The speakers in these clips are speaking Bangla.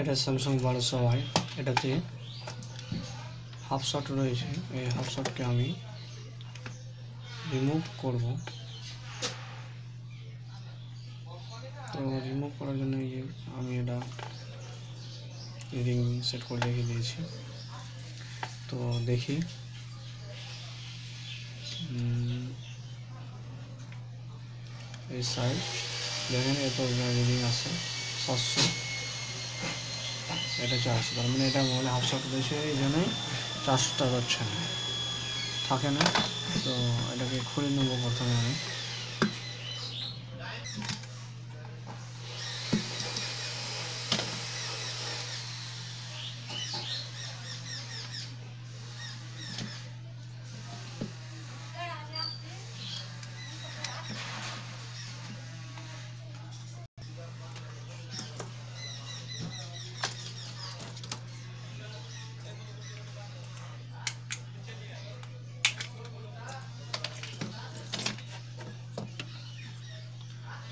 এটা স্যামসাং বারোশো ওয়াই এটাতে হাফ শট রয়েছে। এই হাফ শটকে আমি রিমুভ করব। তো রিমুভ করার জন্য এই যে আমি এটা রিং সেট করে রেখে দিয়েছি। তো দেখি। এই সাইড দেখেন এত রিডিং আছে, সাতশো। এটা চারশো তার মানে এটা মোবাইলে হাফ শট রয়েছে এই জন্যই চারশোটা যাচ্ছে না থাকে না? তো এটাকে খুলে নেব প্রথমে আমি।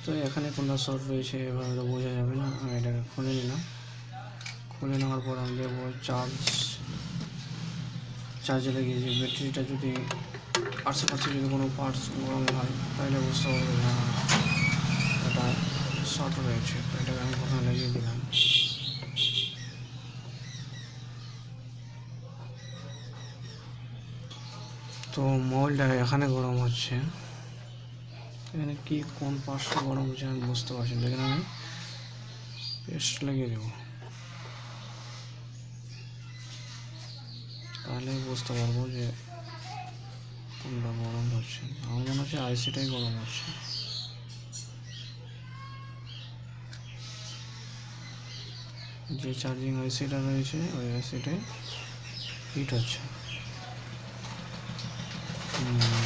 তো এখানে কোনটা শর্ট রয়েছে এভাবে তো বোঝা যাবে না। আমি এটাকে খুলে নিলাম। খুলে নেওয়ার পর আমি দেবো চার্জ চার্জে লাগিয়েছি ব্যাটারিটা যদি আশেপাশে যদি কোনো পার্টস গরম হয় তাহলে বুঝতে পারবে হ্যাঁ, এটা শর্ট রয়েছে। তো এটাকে আমি প্রথমে লাগিয়ে দিলাম। তো মোবাইলটা এখানে গরম হচ্ছে। এখানে কি, কোন পার্শ্ব গরম হচ্ছে আমি বুঝতে পারছি না, এখানে আমি পেস্ট লাগিয়ে দেবো। তাহলে বুঝতে পারব যে কোনটা গরম হচ্ছে। আমার মনে হচ্ছে আইসিটাই গরম হচ্ছে। যে চার্জিং আইসিটা রয়েছে, ওই আইসিটাই হিট হচ্ছে। হুম।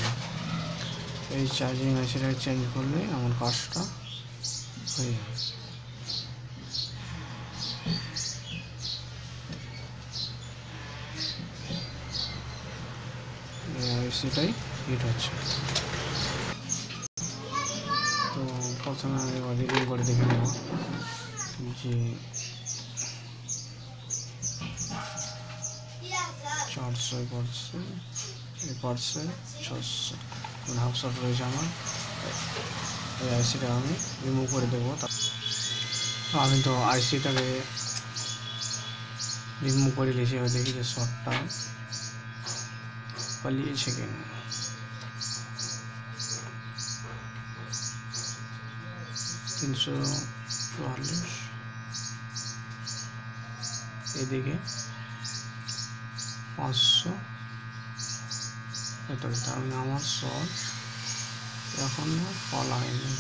এই চার্জিং আইসিটা চেঞ্জ করলে আমার কাজটা হয়ে যাবে। আইসিটাই হিট হচ্ছে। তো প্রথমে আমি রিডিং করে দেখে নেব যে চারশো এই পার্সে ছশো হাফ শট রয়েছে আমার। এই আইসিটা আমি রিমুভ করে দেবো। আমি তো আইসিটাকে রিমুভ করে নিয়েছি এবার দেখি যে শটটা পালিয়েছে কিনা। তিনশো চুয়াল্লিশ। এদিকে পাঁচশো। এত আমি আমার শট এখনও পালায়নি